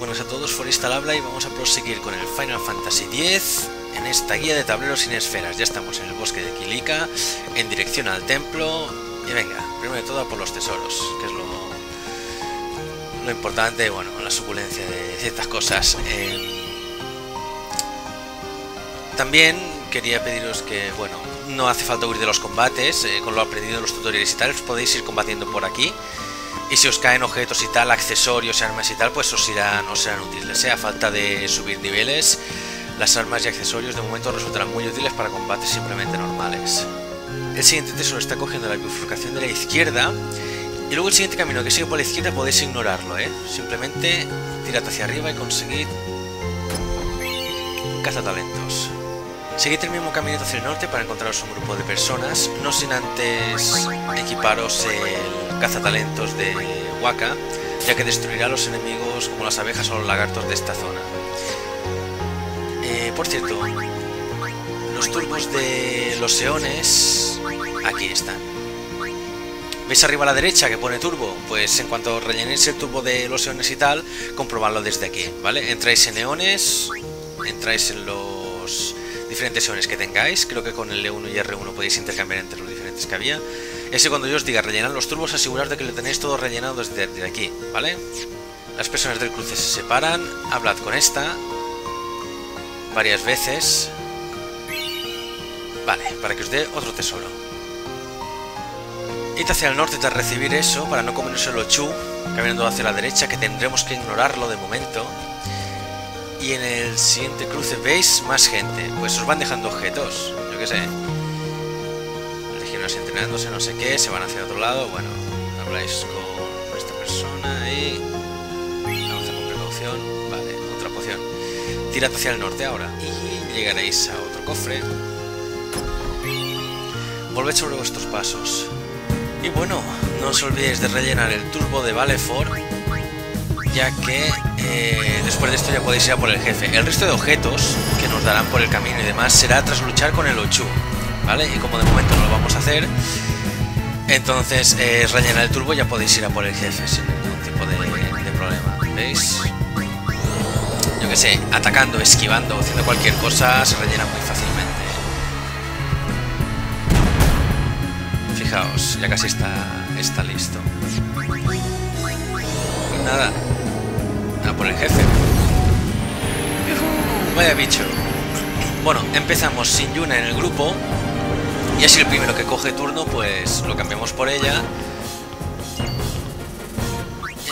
Buenas a todos, Forista habla y vamos a proseguir con el Final Fantasy X en esta guía de tableros sin esferas. Ya estamos en el bosque de Kilika, en dirección al templo. Y venga, primero de todo por los tesoros, que es lo, lo importante, bueno, la suculencia de ciertas cosas. Eh, también quería pediros que, bueno, no hace falta huir de los combates, eh, con lo aprendido en los tutoriales y tal, podéis ir combatiendo por aquí. Y si os caen objetos y tal, accesorios, armas y tal, pues os irán, os serán útiles. Sea falta de subir niveles, las armas y accesorios de momento resultarán muy útiles para combates simplemente normales. El siguiente tesoro está cogiendo la bifurcación de la izquierda. Y luego el siguiente camino que sigue por la izquierda podéis ignorarlo, ¿eh? Simplemente tirad hacia arriba y conseguid cazatalentos. Seguid el mismo camino hacia el norte para encontraros un grupo de personas, no sin antes equiparos el cazatalentos de Waka, ya que destruirá a los enemigos como las abejas o los lagartos de esta zona. Eh, por cierto, los turbos de los eones aquí están. ¿Veis arriba a la derecha que pone turbo? Pues en cuanto rellenéis el turbo de los eones y tal, comprobadlo desde aquí, ¿vale? Entráis en eones, entráis en los diferentes eones que tengáis. Creo que con el E1 y R1 podéis intercambiar entre los diferentes que había. Ese cuando yo os diga rellenar los turbos, aseguraros de que lo tenéis todo rellenado desde, aquí, ¿vale? Las personas del cruce se separan, hablad con esta varias veces. Vale, para que os dé otro tesoro. Id hacia el norte tras recibir eso, para no comernos el Ochu, caminando hacia la derecha, que tendremos que ignorarlo de momento. Y en el siguiente cruce veis más gente. Pues os van dejando objetos. Yo qué sé. Entrenándose, no sé qué. Se van hacia otro lado. Bueno, habláis con esta persona y... Vamos con precaución. Vale, otra poción. Tirad hacia el norte ahora. Y llegaréis a otro cofre. Volved sobre vuestros pasos. Y bueno, no os olvidéis de rellenar el turbo de Valefort ya que eh, después de esto ya podéis ir a por el jefe. El resto de objetos que nos darán por el camino y demás será tras luchar con el Ochu, Y como de momento no lo vamos a hacer, entonces eh, rellenar el turbo ya podéis ir a por el jefe sin ningún tipo de, problema, ¿veis? Yo que sé, atacando, esquivando, haciendo cualquier cosa se rellena muy fácilmente. Fijaos, ya casi está, está listo. Nada, por el jefe. Vaya bicho. Bueno, empezamos sin Yuna en el grupo. Y así el primero que coge turno, pues lo cambiamos por ella.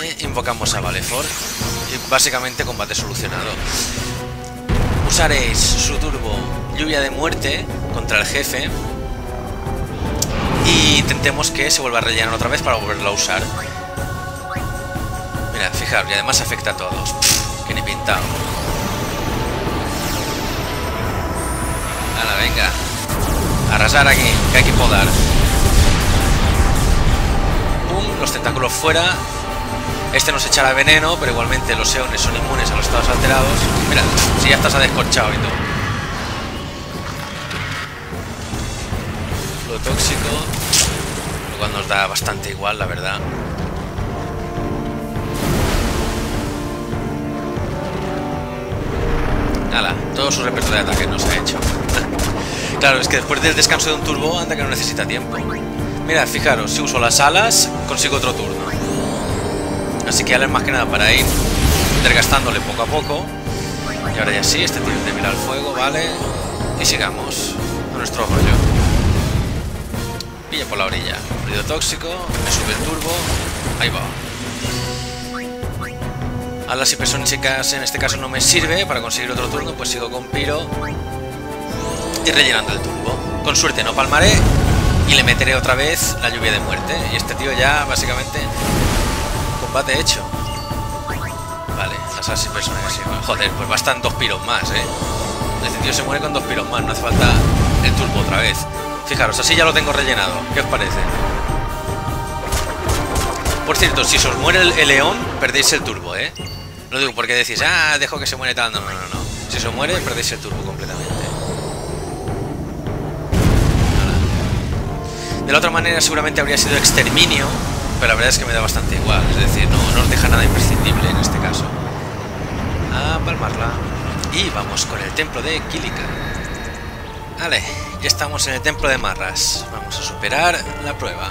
E invocamos a Valefor. Y básicamente combate solucionado. Usaréis su turbo lluvia de muerte contra el jefe. Y intentemos que se vuelva a rellenar otra vez para volverlo a usar. Mira, fijaros, y además afecta a todos. que ni pintado. Hala, venga. Arrasar aquí, que hay que podar. Pum, los tentáculos fuera. Este nos echará veneno, pero igualmente los eones son inmunes a los estados alterados. Mira, si ya estás a descorchado y. Lo tóxico. Lo cual nos da bastante igual, la verdad. Nada, todo su repertorio de ataque nos ha hecho. claro, es que después del descanso de un turbo, anda que no necesita tiempo. Mira, fijaros, si uso las alas, consigo otro turno. Así que es más que nada para ir desgastándole poco a poco. Y ahora ya sí, este tío de mirar el fuego, vale. Y sigamos a nuestro rollo. Pilla por la orilla. Ruido tóxico, me sube el turbo. Ahí va. A las hipersónicas en este caso no me sirve para conseguir otro turno, pues sigo con Piro y rellenando el turbo. Con suerte no palmaré y le meteré otra vez la lluvia de muerte. Y este tío ya básicamente combate hecho. Vale, las as hipersónicas Joder, pues bastan dos piros más, eh. Este tío se muere con dos piros más, no hace falta el turbo otra vez. Fijaros, así ya lo tengo rellenado. ¿Qué os parece? Por cierto, si se os muere el, león, perdéis el turbo, ¿eh? No digo porque decís, ah, dejo que se muere tal. No, no, no, no. Si se muere, perdéis el turbo completamente. De la otra manera seguramente habría sido exterminio, pero la verdad es que me da bastante igual. Es decir, no, no os deja nada imprescindible en este caso. a palmarla. Y vamos con el templo de Kilika. Vale, ya estamos en el templo de Marras. Vamos a superar la prueba.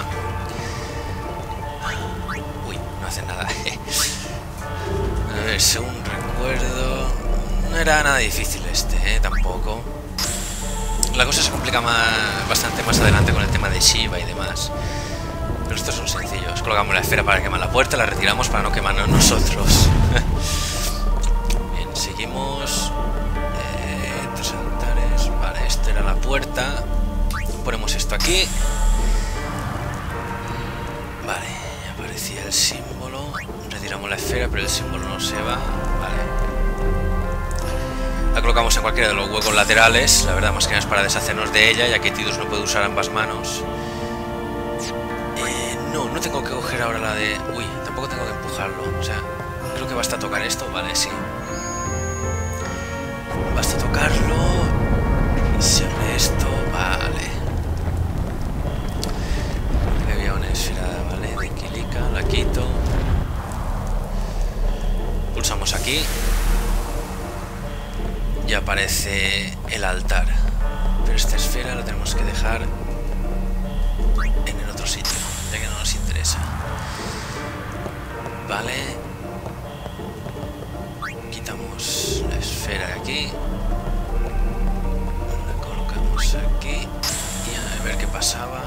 Uy, no hace nada. a ver, según recuerdo... No era nada difícil este, ¿eh? Tampoco. La cosa se complica bastante más adelante con el tema de Shiva y demás. Pero estos son sencillos. Colocamos la esfera para quemar la puerta, la retiramos para no quemarnos nosotros. Bien, seguimos. Eh, tres altares. Vale, esta era la puerta. Ponemos esto aquí. Vale, aparecía el símbolo. Retiramos la esfera, pero el símbolo no se va. Colocamos en cualquiera de los huecos laterales, la verdad más que nada es para deshacernos de ella, ya que Tidus no puede usar ambas manos. Eh, no, no tengo que coger ahora la de... Uy, tampoco tengo que empujarlo, o sea, creo que basta tocar esto, vale, sí. Basta tocarlo y se abre esto, vale. Había una esfera, vale, de Kilika, la quito. Pulsamos aquí y aparece el altar. Pero esta esfera la tenemos que dejar en el otro sitio, ya que no nos interesa. Vale. Quitamos la esfera de aquí. La colocamos aquí. Y a ver qué pasaba.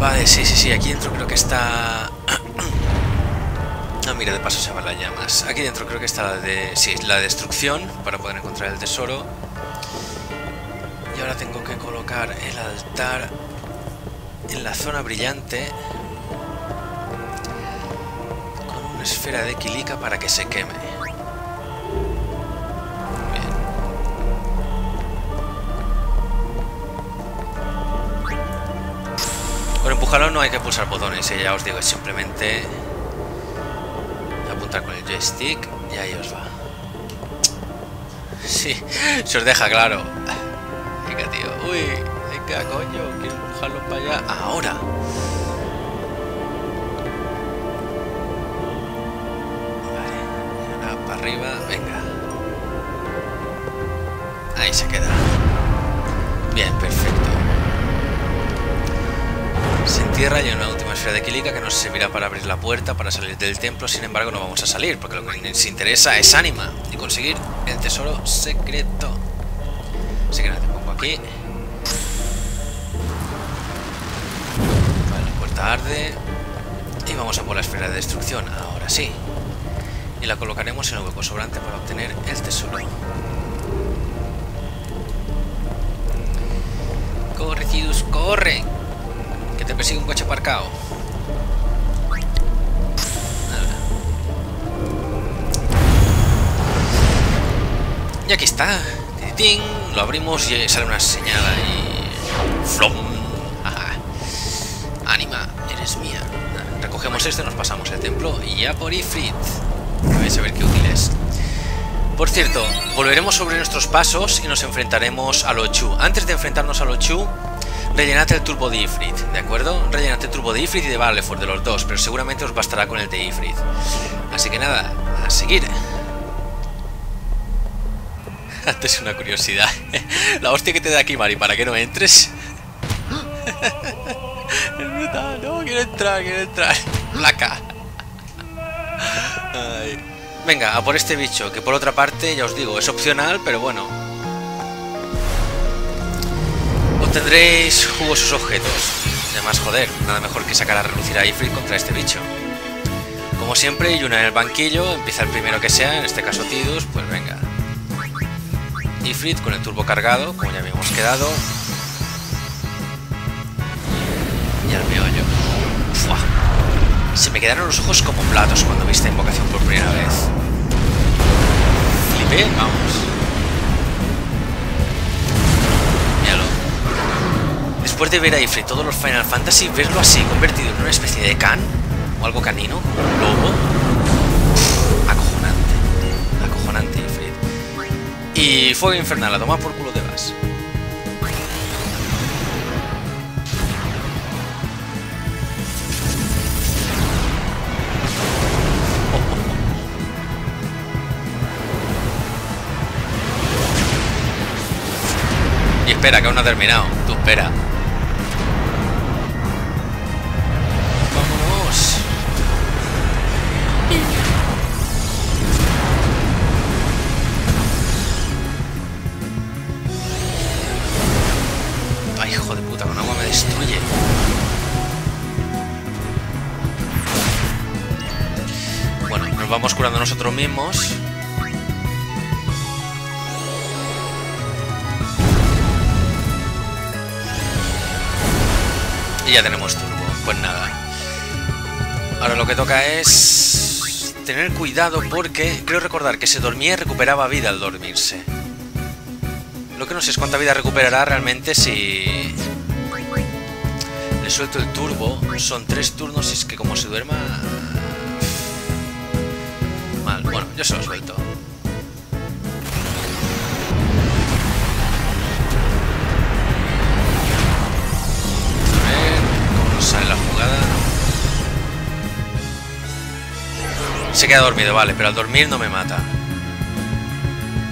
Vale, sí, sí, sí. Aquí dentro creo que está mira, de paso se van las llamas. Aquí dentro creo que está la de... Sí, la destrucción, para poder encontrar el tesoro. Y ahora tengo que colocar el altar en la zona brillante con una esfera de quilica para que se queme. Bien. Empujarlo no hay que pulsar botones, eh, ya os digo, es simplemente con el joystick y ahí os va. Sí, se os deja claro. Venga, tío. Uy, venga, coño, quiero empujarlo para allá. Ahora. Vale, ahora para arriba, venga. Ahí se queda. Bien, perfecto. Se entierra y hay una última esfera de Kilika que nos servirá para abrir la puerta, para salir del templo. Sin embargo, no vamos a salir, porque lo que nos interesa es ánima y conseguir el tesoro secreto. Así que nada, pongo aquí. Vale, la puerta arde. Y vamos a por la esfera de destrucción, ahora sí. Y la colocaremos en el hueco sobrante para obtener el tesoro. ¡Corre, Tidus, corre! Te persigue un coche aparcado. Y aquí está. Lo abrimos y sale una señal ahí. ¡Flom! Anima, eres mía. Recogemos esto y nos pasamos el templo. Y ya por Ifrit. Vais a ver qué útil es. Por cierto, volveremos sobre nuestros pasos y nos enfrentaremos a Lochu. Antes de enfrentarnos a Lochu, rellenad el turbo de Ifrit, ¿de acuerdo? Rellenad el turbo de Ifrit y de Valeford, de los dos, pero seguramente os bastará con el de Ifrit. Así que nada, a seguir. Antes una curiosidad. La hostia que te da aquí, Mari, para que no entres. no, quiero entrar, quiero entrar. Placa. Venga, a por este bicho, que por otra parte, ya os digo, es opcional, pero bueno, tendréis jugosos objetos. Además, joder, nada mejor que sacar a relucir a Ifrit contra este bicho. Como siempre, Yuna en el banquillo, empieza el primero que sea, en este caso Tidus, pues venga. Ifrit con el turbo cargado, como ya habíamos quedado. Y al meollo. Se me quedaron los ojos como platos cuando viste invocación por primera vez. Flipé, vamos. después de ver a Ifrit todos los Final Fantasy, verlo así, convertido en una especie de can, o algo canino, un lobo, acojonante, acojonante Ifrit. Y fuego infernal, a tomar por culo de vas. espera, que aún no ha terminado. Tú espera. Nosotros mismos. Y ya tenemos turbo. Pues nada. Ahora lo que toca es tener cuidado porque creo recordar que se dormía y recuperaba vida al dormirse. Lo que no sé es cuánta vida recuperará realmente si le suelto el turbo. Son tres turnos y es que como se duerma... yo se lo suelto. A ver cómo nos sale la jugada. Se queda dormido, vale, pero al dormir no me mata.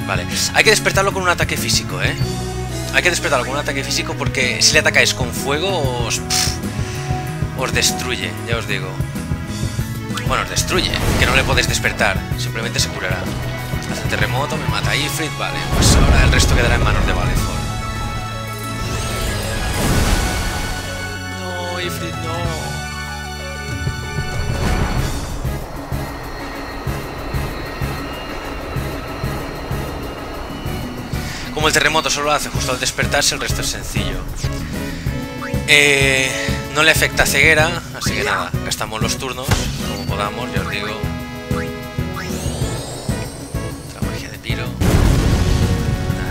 Vale, hay que despertarlo con un ataque físico, ¿eh? Hay que despertarlo con un ataque físico porque si le atacáis con fuego os... os destruye, ya os digo. Bueno, os destruye, que no le podéis despertar, simplemente se curará. Hace un terremoto, me mata Ifrit, vale, pues ahora el resto quedará en manos de Valefor. No, Ifrit, no. Como el terremoto solo lo hace justo al despertarse, el resto es sencillo. Eh, no le afecta ceguera, así que nada, gastamos los turnos podamos, ya os digo. Otra magia de piro.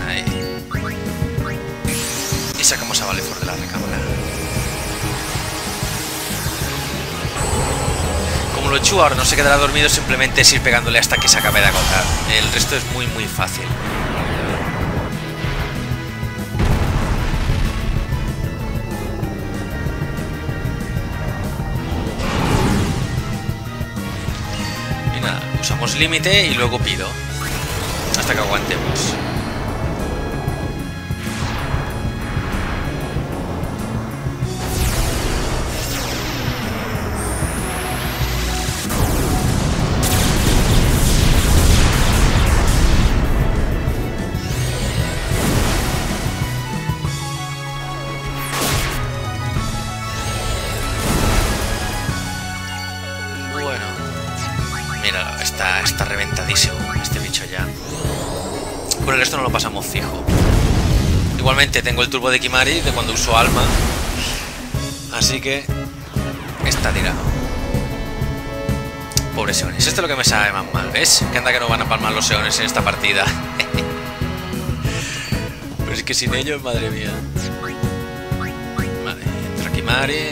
Ahí. Y sacamos a Valefor de la recámara. Como lo Chu ahora no se quedará dormido, simplemente es ir pegándole hasta que se acabe de agotar. El resto es muy muy fácil. Límite y luego pido. Hasta que aguantemos. Pasamos fijo. Igualmente tengo el turbo de Kimari de cuando uso alma. Así que está tirado. Pobres Seones. Esto es lo que me sabe más mal, ¿ves? Que anda que no van a palmar los Seones en esta partida. Pero es que sin ellos, madre mía. Vale, entra Kimari.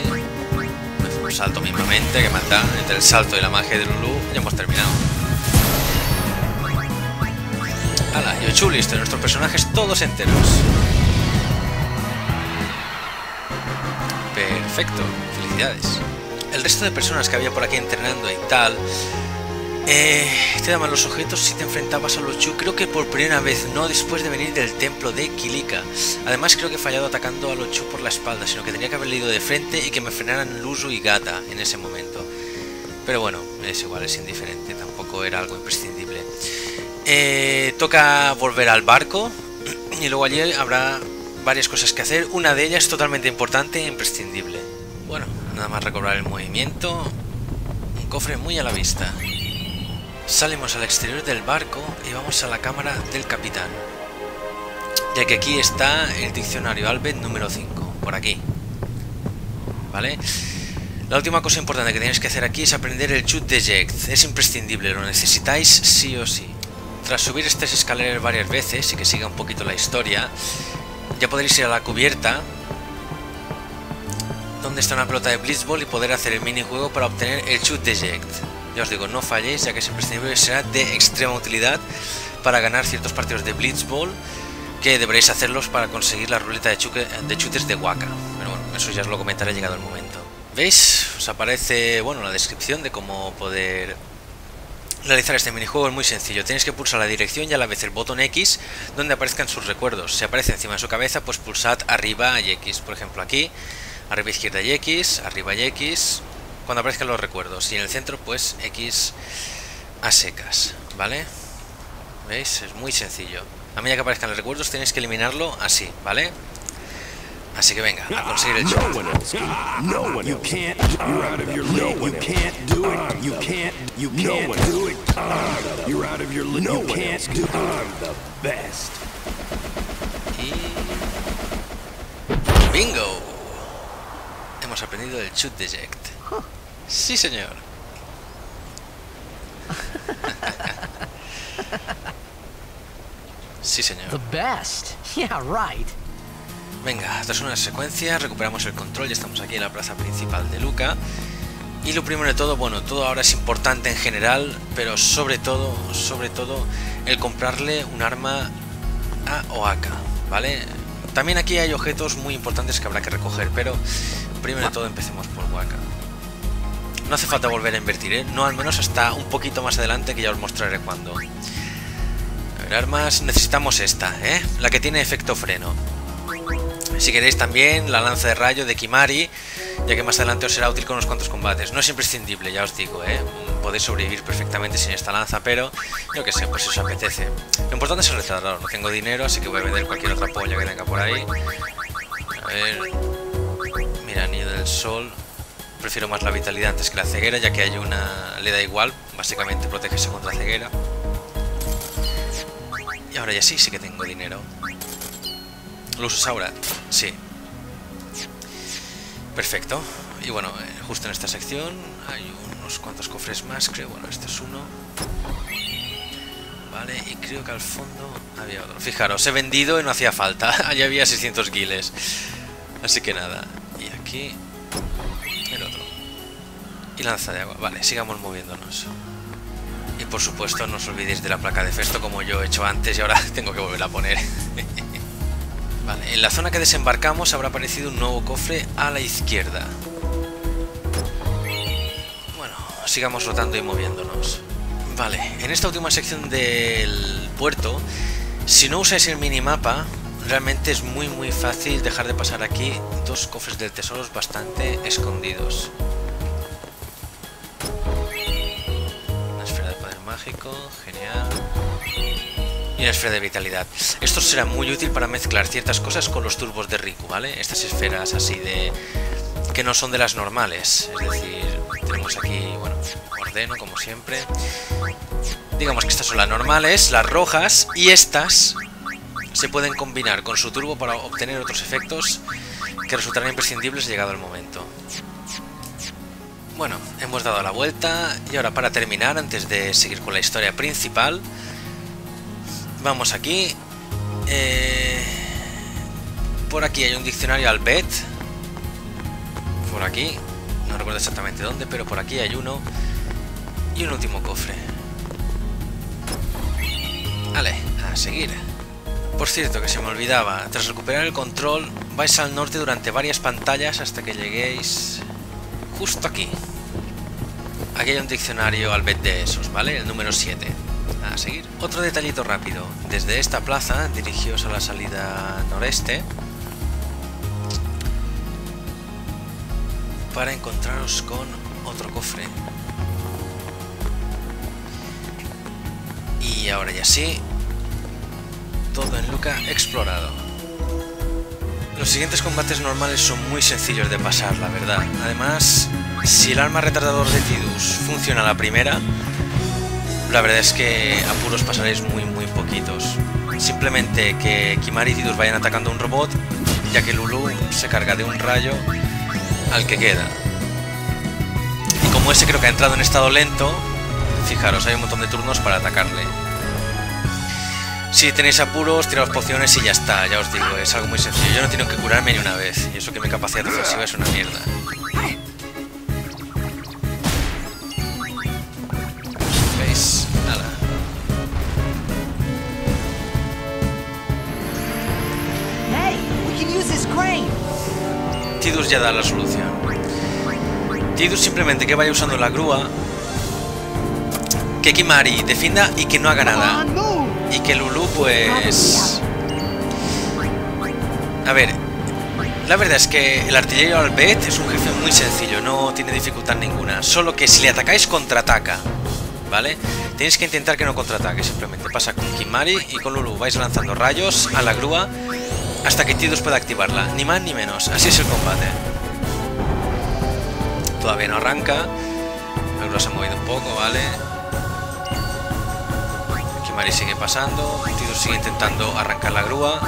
Fue un salto mismamente que mata. Entre el salto y la magia de Lulu ya hemos terminado. Ochu listo, nuestros personajes todos enteros. Perfecto, felicidades. El resto de personas que había por aquí entrenando y tal, eh, te daban los objetos si te enfrentabas a los Chu, creo que por primera vez, no después de venir del templo de Kilika. Además creo que he fallado atacando a los Chu por la espalda, sino que tenía que haberle ido de frente y que me frenaran Luzu y Gata en ese momento. Pero bueno, es igual, es indiferente, tampoco era algo imprescindible. Eh, toca volver al barco y luego allí habrá varias cosas que hacer. Una de ellas totalmente importante e imprescindible. Bueno, nada más recobrar el movimiento. Un cofre muy a la vista. Salimos al exterior del barco y vamos a la cámara del capitán. Ya que aquí está el diccionario Albert número 5, por aquí. ¿Vale? La última cosa importante que tenéis que hacer aquí es aprender el chut de Jekt. Es imprescindible, lo necesitáis sí o sí. Tras subir estas escaleras varias veces y que siga un poquito la historia, ya podréis ir a la cubierta donde está una pelota de Blitzball y poder hacer el minijuego para obtener el chut de Jekt. Ya os digo, no falléis ya que es imprescindible y será de extrema utilidad para ganar ciertos partidos de Blitzball que deberéis hacerlos para conseguir la ruleta de, chuque- de chutes de Waka. Pero bueno, eso ya os lo comentaré llegado el momento. ¿Veis? Os aparece, bueno, la descripción de cómo poder Realizar este minijuego es muy sencillo, tienes que pulsar la dirección y a la vez el botón X donde aparezcan sus recuerdos. Si aparece encima de su cabeza, pues pulsad arriba y X. Por ejemplo, aquí, arriba izquierda y X, arriba y X, cuando aparezcan los recuerdos. Y en el centro, pues X a secas, ¿vale? ¿Veis? Es muy sencillo. A medida que aparezcan los recuerdos, tienes que eliminarlo así, ¿vale? Así que venga, a conseguir el shot. You can't. You can't do it. You're out of your league. You can't do it. I'm the best. Y... ¡Bingo! Hemos aprendido el shoot eject. Sí, señor. Sí, señor. The best. Yeah, right. Venga, tras una secuencia recuperamos el control, ya estamos aquí en la plaza principal de Luca. Y lo primero de todo, bueno, todo ahora es importante en general, pero sobre todo, sobre todo, el comprarle un arma a Oaka, ¿vale? También aquí hay objetos muy importantes que habrá que recoger, pero primero de todo empecemos por Oaka. No hace falta volver a invertir, ¿eh? No al menos hasta un poquito más adelante que ya os mostraré cuándo. A ver, armas, necesitamos esta, ¿eh? La que tiene efecto freno. Si queréis también la lanza de rayo de Kimari, ya que más adelante os será útil con unos cuantos combates. No es imprescindible, ya os digo, ¿eh? podéis sobrevivir perfectamente sin esta lanza, pero yo que sé, pues si apetece. Lo importante es el retardador, no tengo dinero, así que voy a vender cualquier otra polla que tenga por ahí. A ver... Mira, anillo del sol. Prefiero más la vitalidad antes que la ceguera, ya que hay una... le da igual, básicamente protegerse contra ceguera. Y ahora ya sí, sí que tengo dinero. ¿Lo usas? Sí. Perfecto. Y bueno, eh, justo en esta sección hay unos cuantos cofres más, creo. Bueno, este es uno. Vale, y creo que al fondo había otro. Fijaros, he vendido y no hacía falta. Allí había 600 guiles. Así que nada. Y aquí el otro. Y lanza de agua. Vale, sigamos moviéndonos. Y por supuesto, no os olvidéis de la placa de festo como yo he hecho antes y ahora tengo que volver a poner. Vale, en la zona que desembarcamos habrá aparecido un nuevo cofre a la izquierda. Bueno, sigamos rotando y moviéndonos. Vale, en esta última sección del puerto, si no usáis el minimapa, realmente es muy muy fácil dejar de pasar aquí dos cofres del tesoro bastante escondidos. Una esfera de poder mágico, genial y una esfera de vitalidad. Esto será muy útil para mezclar ciertas cosas con los turbos de Riku, ¿vale? Estas esferas así de... que no son de las normales. Es decir, tenemos aquí, bueno, ordeno como siempre. Digamos que estas son las normales, las rojas, y estas se pueden combinar con su turbo para obtener otros efectos que resultarán imprescindibles llegado el momento. Bueno, hemos dado la vuelta y ahora para terminar, antes de seguir con la historia principal, Vamos aquí. Eh, por aquí hay un diccionario al bet. Por aquí. No recuerdo exactamente dónde, pero por aquí hay uno. Y un último cofre. Vale, a seguir. Por cierto, que se me olvidaba, tras recuperar el control, vais al norte durante varias pantallas hasta que lleguéis justo aquí. Aquí hay un diccionario al bet de esos, ¿vale? El número 7 a seguir. Otro detallito rápido. Desde esta plaza, dirigíos a la salida noreste. Para encontraros con otro cofre. Y ahora ya sí. Todo en Luca explorado. Los siguientes combates normales son muy sencillos de pasar, la verdad. Además, si el arma retardador de Tidus funciona la primera, la verdad es que apuros pasaréis muy muy poquitos. Simplemente que Kimari y Tidus vayan atacando a un robot, ya que Lulu se carga de un rayo al que queda. Y como ese creo que ha entrado en estado lento, fijaros, hay un montón de turnos para atacarle. Si tenéis apuros, tiraos pociones y ya está, ya os digo, es algo muy sencillo. Yo no tengo que curarme ni una vez, y eso que mi capacidad ofensiva es una mierda. Tidus ya da la solución. Tidus simplemente que vaya usando la grúa que Kimari defienda y que no haga nada. Y que Lulu, pues... A ver, la verdad es que el artillero Albet es un jefe muy sencillo, no tiene dificultad ninguna. Solo que si le atacáis, contraataca. ¿Vale? Tenéis que intentar que no contraataque, simplemente. Pasa con Kimari y con Lulu. Vais lanzando rayos a la grúa hasta que Tidus pueda activarla. Ni más ni menos. Así es el combate. Todavía no arranca. La grúa se ha movido un poco, ¿vale? Kimari sigue pasando. Tidus sigue intentando arrancar la grúa.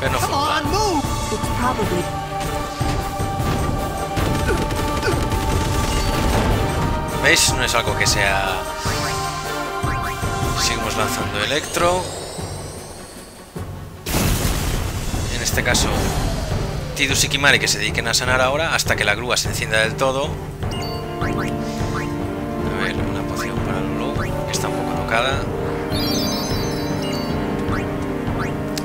Pero no probably ¿Veis? No es algo que sea... Lanzando Electro. En este caso, Tidus y Kimari que se dediquen a sanar ahora hasta que la grúa se encienda del todo. A ver, una poción para Lulu, que está un poco tocada.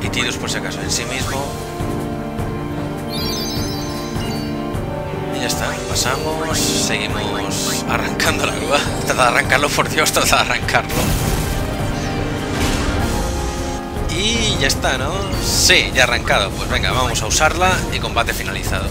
Y Tidus por si acaso en sí mismo. Y ya está, pasamos, seguimos arrancando la grúa. Trata de arrancarlo, por Dios, trata de arrancarlo. Y ya está, ¿no? Sí, ya arrancado. Pues venga, vamos a usarla y combate finalizado.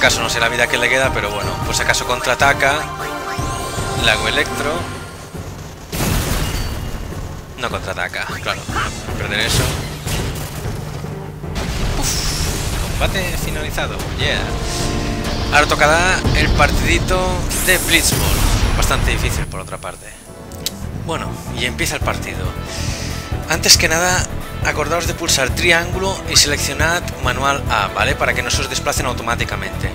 Caso no sé la vida que le queda, pero bueno, pues si acaso contraataca. Le hago electro. No contraataca, claro. Perder eso. Combate finalizado. Yeah. Ahora tocará el partidito de Blitzball. Bastante difícil por otra parte. Bueno, y empieza el partido. Antes que nada, acordaos de pulsar triángulo y seleccionad manual A, ¿vale? Para que no se os desplacen automáticamente.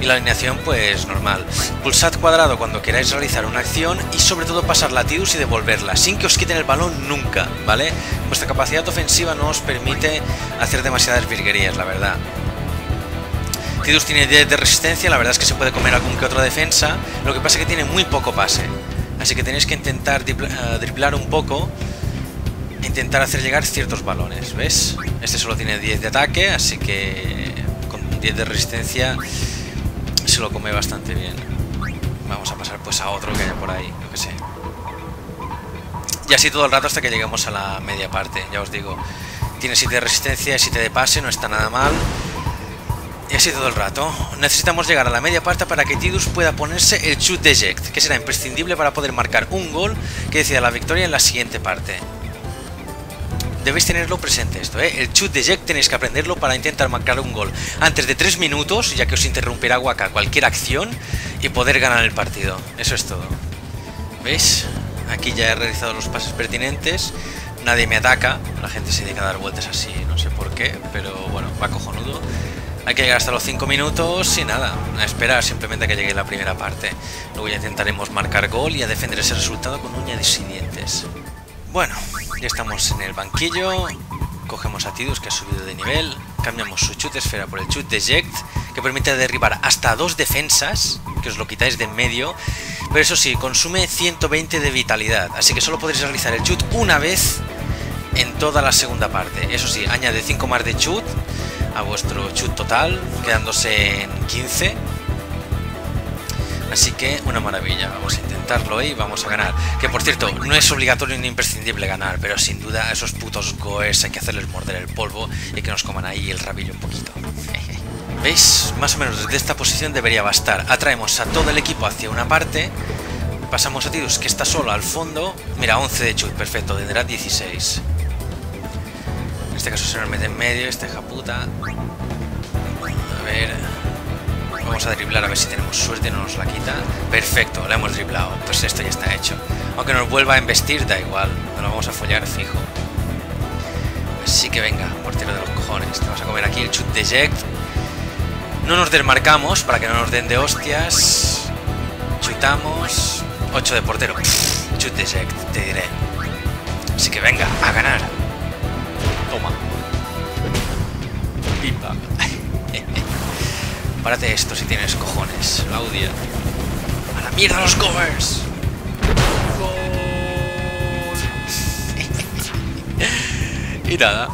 Y la alineación, pues normal. Pulsad cuadrado cuando queráis realizar una acción y sobre todo pasar la Tidus y devolverla, sin que os quiten el balón nunca, ¿vale? Vuestra capacidad ofensiva no os permite hacer demasiadas virguerías, la verdad. Tidus tiene 10 de resistencia, la verdad es que se puede comer algún que otro defensa, lo que pasa es que tiene muy poco pase. Así que tenéis que intentar uh, driblar un poco intentar hacer llegar ciertos balones, ¿ves? Este solo tiene 10 de ataque, así que con 10 de resistencia se lo come bastante bien. Vamos a pasar pues a otro que haya por ahí, yo que sé. Y así todo el rato hasta que lleguemos a la media parte, ya os digo. Tiene 7 de resistencia y 7 de pase, no está nada mal. Y así todo el rato. Necesitamos llegar a la media parte para que Tidus pueda ponerse el shoot eject, que será imprescindible para poder marcar un gol que decida la victoria en la siguiente parte. Debéis tenerlo presente esto, ¿eh? El shoot eject tenéis que aprenderlo para intentar marcar un gol antes de 3 minutos, ya que os interrumpirá Waka cualquier acción y poder ganar el partido. Eso es todo. ¿Veis? Aquí ya he realizado los pases pertinentes. Nadie me ataca. La gente se dedica a dar vueltas así, no sé por qué, pero bueno, va cojonudo. Hay que llegar hasta los 5 minutos y nada, esperar simplemente a que llegue la primera parte. Luego ya intentaremos marcar gol y a defender ese resultado con uñas y dientes. Bueno, ya estamos en el banquillo. Cogemos a Tidus que ha subido de nivel. Cambiamos su chute esfera por el chute eject, que permite derribar hasta dos defensas, que os lo quitáis de en medio. Pero eso sí, consume 120 de vitalidad, así que solo podréis realizar el chute una vez en toda la segunda parte. Eso sí, añade 5 más de chute a vuestro chut total, quedándose en 15. Así que una maravilla, vamos a intentarlo y vamos a ganar. Que por cierto, no es obligatorio ni imprescindible ganar, pero sin duda a esos putos goes hay que hacerles morder el polvo y que nos coman ahí el rabillo un poquito. ¿Veis? Más o menos desde esta posición debería bastar. Atraemos a todo el equipo hacia una parte. Pasamos a Tidus que está solo al fondo. Mira, 11 de chut, perfecto, tendrá 16. En este caso se nos mete en medio, este hija puta. A ver. Vamos a driblar a ver si tenemos suerte no nos la quita. Perfecto, la hemos driblado. Pues esto ya está hecho. Aunque nos vuelva a embestir, da igual. Nos lo vamos a follar fijo. Así que venga, portero de los cojones. Te vamos a comer aquí el chut de eject. No nos desmarcamos para que no nos den de hostias. Chutamos. 8 de portero. Pff, Chute sec, te diré. Así que venga, a ganar. Toma. Pipa. Párate esto si tienes cojones, Claudia. ¡A la mierda los covers! y nada.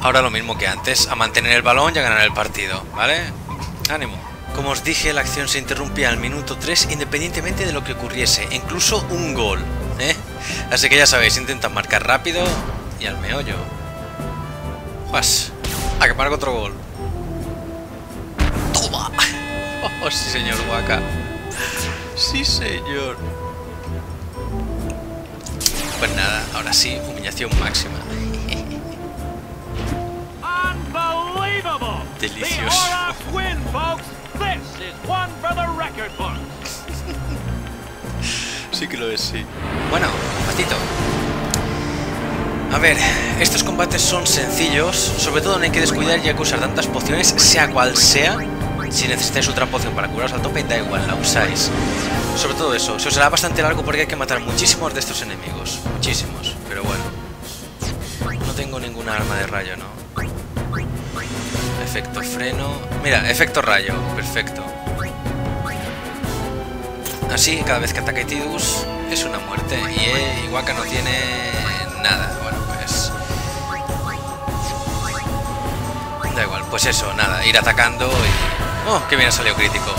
Ahora lo mismo que antes, a mantener el balón y a ganar el partido, ¿vale? Ánimo. Como os dije, la acción se interrumpía al minuto 3 independientemente de lo que ocurriese, incluso un gol, ¿eh? Así que ya sabéis, intentan marcar rápido y al meollo. Juas, a que marque otro gol. ¡Oh, sí señor Waka! ¡Sí señor! Pues nada, ahora sí, humillación máxima. Delicioso. Sí que lo es, sí. Bueno, patito. A ver, estos combates son sencillos, sobre todo no hay que descuidar ya que usar tantas pociones, sea cual sea. Si necesitáis otra poción para curaros al tope, da igual, la usáis. Sobre todo eso, se os hará bastante largo porque hay que matar muchísimos de estos enemigos. Muchísimos, pero bueno. No tengo ninguna arma de rayo, ¿no? Efecto freno... Mira, efecto rayo, perfecto. Así, cada vez que ataca Tidus es una muerte. Y eh, Iwaka no tiene nada. Bueno, pues... Da igual, pues eso, nada. Ir atacando y... ¡Oh, qué bien ha salido crítico!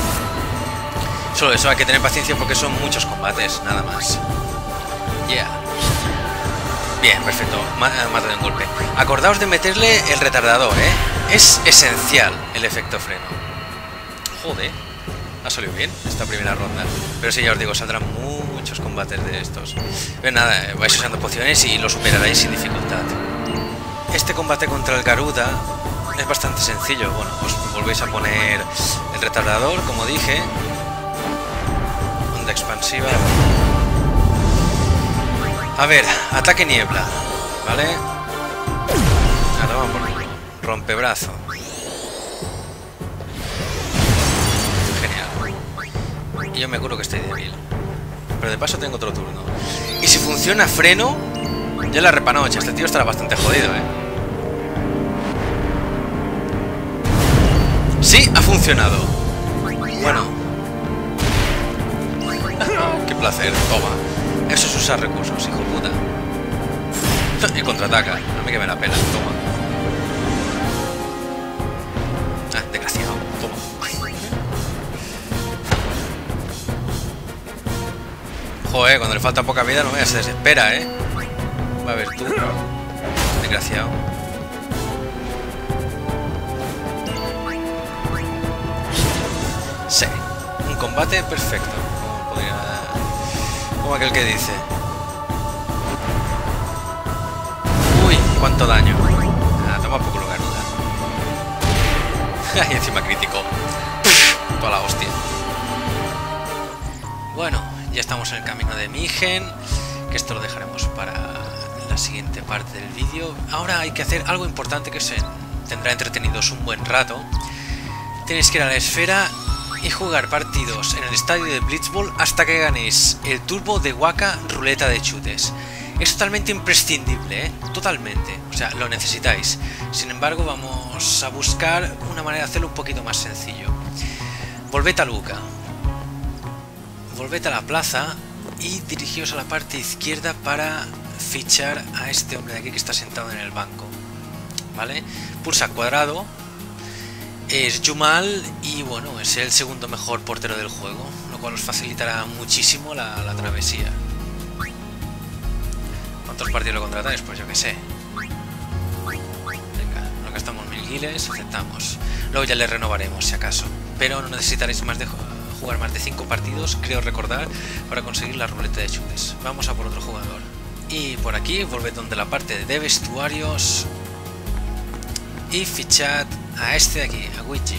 Solo eso, hay que tener paciencia porque son muchos combates, nada más. Yeah. Bien, perfecto. Ma mata de un golpe. Acordaos de meterle el retardador, ¿eh? Es esencial el efecto freno. Joder. Ha salido bien esta primera ronda. Pero sí, ya os digo, saldrán muchos combates de estos. Pero nada, eh, vais usando pociones y lo superaréis sin dificultad. Este combate contra el Garuda es bastante sencillo. Bueno, os volvéis a poner el retardador, como dije. Onda expansiva. A ver, ataque niebla. ¿Vale? A tomar por rompebrazo. Genial. Y yo me curo que estoy débil. Pero de paso tengo otro turno. Y si funciona freno, ya la repanocha. Este tío estará bastante jodido, ¿eh? Sí, ha funcionado. Bueno. Qué placer, toma. Eso es usar recursos, hijo puta. Y contraataca. No me queme la pena, toma. Ah, desgraciado, toma. Joder, cuando le falta poca vida no veas, se desespera, ¿eh? Va a ver tú. Desgraciado. Combate perfecto. Como, podría... como aquel que dice. Uy, cuánto daño. Ah, toma poco lugar, duda. y encima crítico. Toda la hostia. Bueno, ya estamos en el camino de Migen. Que esto lo dejaremos para la siguiente parte del vídeo. Ahora hay que hacer algo importante que se tendrá entretenidos un buen rato. Tenéis que ir a la esfera y jugar partidos en el estadio de Blitzball hasta que ganéis el turbo de Waka Ruleta de Chutes. Es totalmente imprescindible, ¿eh? Totalmente. O sea, lo necesitáis. Sin embargo, vamos a buscar una manera de hacerlo un poquito más sencillo. Volved a Luca. Volved a la plaza y dirigíos a la parte izquierda para fichar a este hombre de aquí que está sentado en el banco. ¿Vale? Pulsa cuadrado es Jumal y bueno, es el segundo mejor portero del juego, lo cual os facilitará muchísimo la, la travesía. ¿Cuántos partidos lo contratáis? Pues yo que sé. Venga, no gastamos mil guiles, aceptamos. Luego ya le renovaremos si acaso. Pero no necesitaréis más de jugar más de 5 partidos, creo recordar, para conseguir la ruleta de chutes. Vamos a por otro jugador. Y por aquí, volved donde la parte de vestuarios y fichad a este de aquí, a Luigi.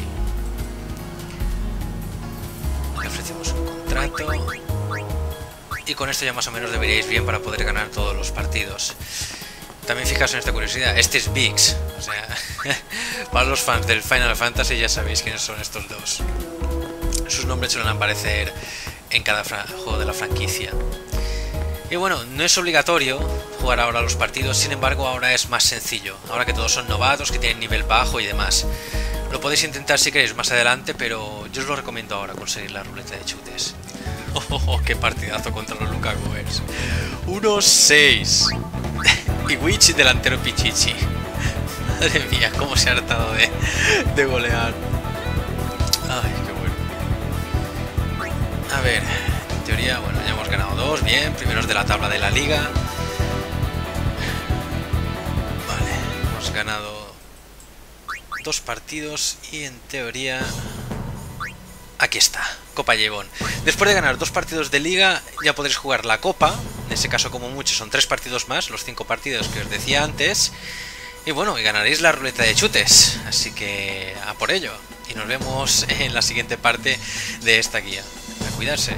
Le ofrecemos un contrato. Y con esto ya más o menos deberíais bien para poder ganar todos los partidos. También fijaos en esta curiosidad, este es Vix. O sea, para los fans del Final Fantasy ya sabéis quiénes son estos dos. sus nombres suelen aparecer en cada juego de la franquicia. Y bueno, no es obligatorio jugar ahora los partidos, sin embargo ahora es más sencillo, ahora que todos son novatos, que tienen nivel bajo y demás. Lo podéis intentar si queréis más adelante, pero yo os lo recomiendo ahora conseguir la ruleta de chutes. ¡Oh, oh, oh, qué partidazo contra los Luka Goers! 1-6. y Witch delantero Pichichi. Madre mía, cómo se ha hartado de, de golear. Ay, qué bueno. A ver, teoría, bueno, ya hemos ganado dos, bien, primeros de la tabla de la liga. Vale, hemos ganado dos partidos y en teoría... Aquí está, Copa Llevón. Después de ganar dos partidos de liga, ya podréis jugar la Copa. En ese caso, como mucho, son tres partidos más, los cinco partidos que os decía antes. Y bueno, y ganaréis la ruleta de chutes. Así que a por ello. Y nos vemos en la siguiente parte de esta guía. A cuidarse.